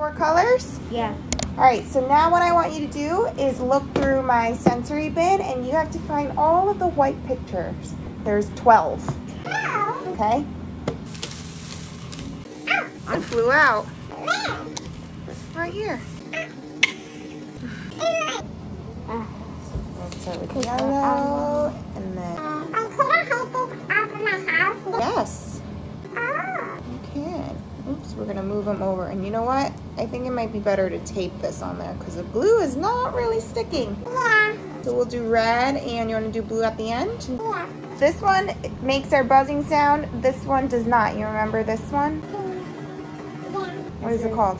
four colors? Yeah. All right, so now what I want you to do is look through my sensory bin and you have to find all of the white pictures. There's 12. Okay? I flew out. Right here. Let's start with yellow and then. Yes, you can. Oops, we're gonna move them over. And you know what? I think it might be better to tape this on there because the glue is not really sticking. So we'll do red and you wanna do blue at the end? This one makes our buzzing sound. This one does not. You remember this one? Yeah. What is it called?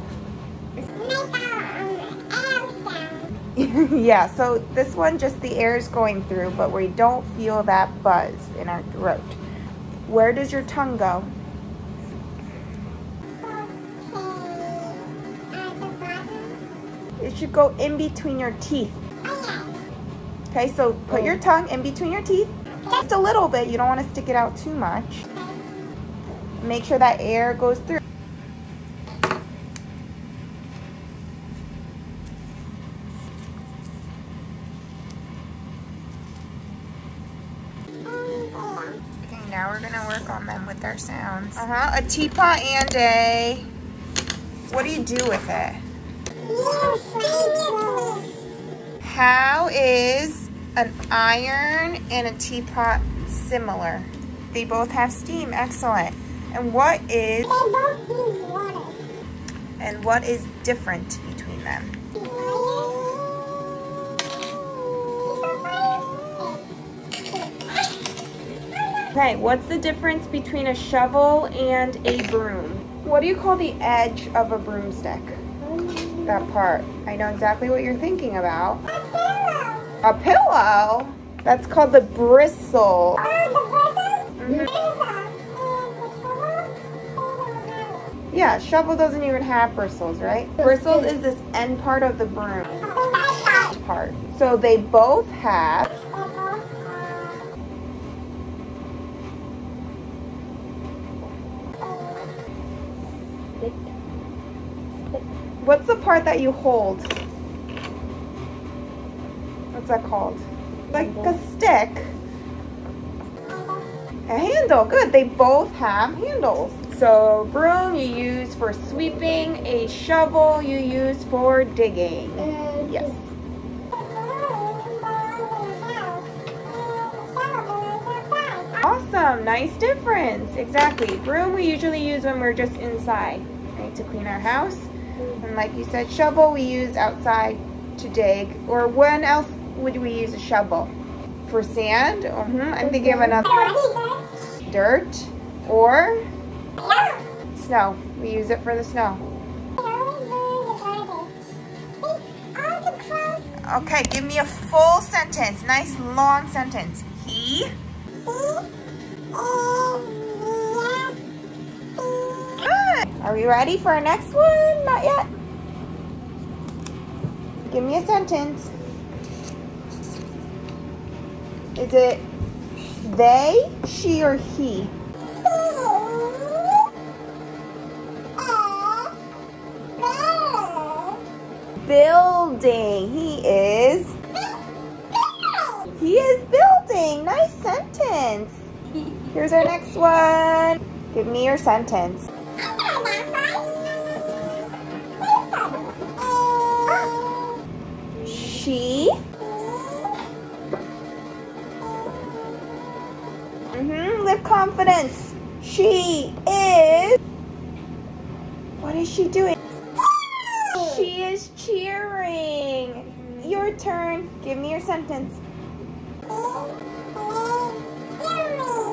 yeah, so this one just the air is going through, but we don't feel that buzz in our throat. Where does your tongue go? It should go in between your teeth. Okay, so put your tongue in between your teeth. Just a little bit. You don't want to stick it out too much. Make sure that air goes through. Okay, now we're gonna work on them with our sounds. Uh-huh, a teapot and a, what do you do with it? How is an iron and a teapot similar? They both have steam, excellent. And what is, They both use water. and what is different between them? Okay, what's the difference between a shovel and a broom? What do you call the edge of a broomstick? That part. I know exactly what you're thinking about. A pillow? A pillow? That's called the bristle. Mhm. Yeah, shovel doesn't even have bristles, right? Bristles is this end part of the broom part. So they both have What's the part that you hold? What's that called? Like a stick. A handle, good. They both have handles. So broom you use for sweeping, a shovel you use for digging. Yes. Awesome, nice difference. Exactly. Broom we usually use when we're just inside, right, to clean our house. And like you said, shovel we use outside to dig. Or when else would we use a shovel? For sand? Uh -huh. I'm thinking of another. Dirt or snow. We use it for the snow. Okay, give me a full sentence. Nice long sentence. He. Are we ready for our next one? Not yet. Give me a sentence. Is it they, she, or he? Building. He is. He is building. Nice sentence. Here's our next one. Give me your sentence. She doing? She is cheering. Your turn. Give me your sentence.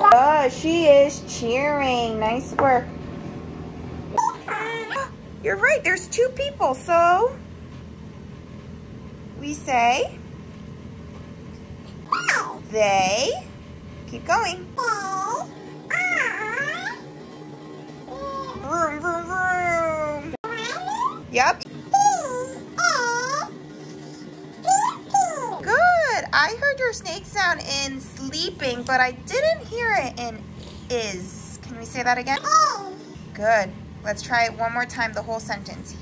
Oh, she is cheering. Nice work. You're right. There's two people, so we say they. Keep going. Vroom, vroom, vroom. Yep. Good. I heard your snake sound in sleeping, but I didn't hear it in is. Can we say that again? Good. Let's try it one more time, the whole sentence.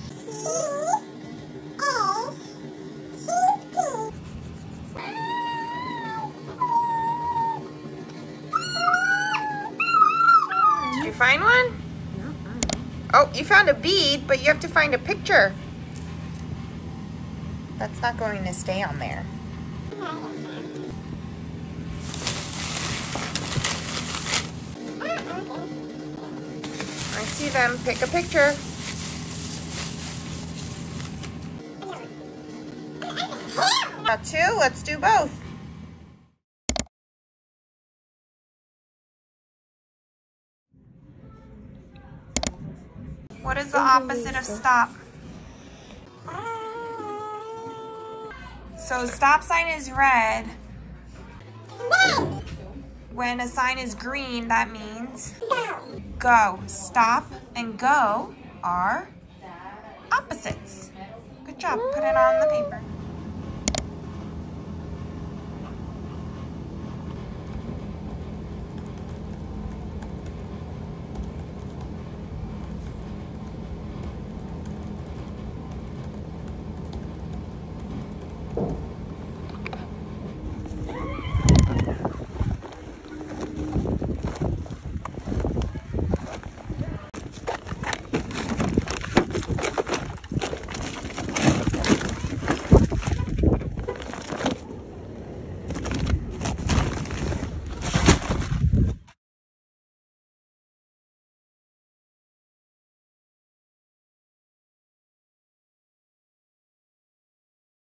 Did you find one? Oh, you found a bead, but you have to find a picture. That's not going to stay on there. I see them. Pick a picture. Got two? Let's do both. What is the opposite of stop? So stop sign is red. When a sign is green, that means go. Stop and go are opposites. Good job. Put it on the paper.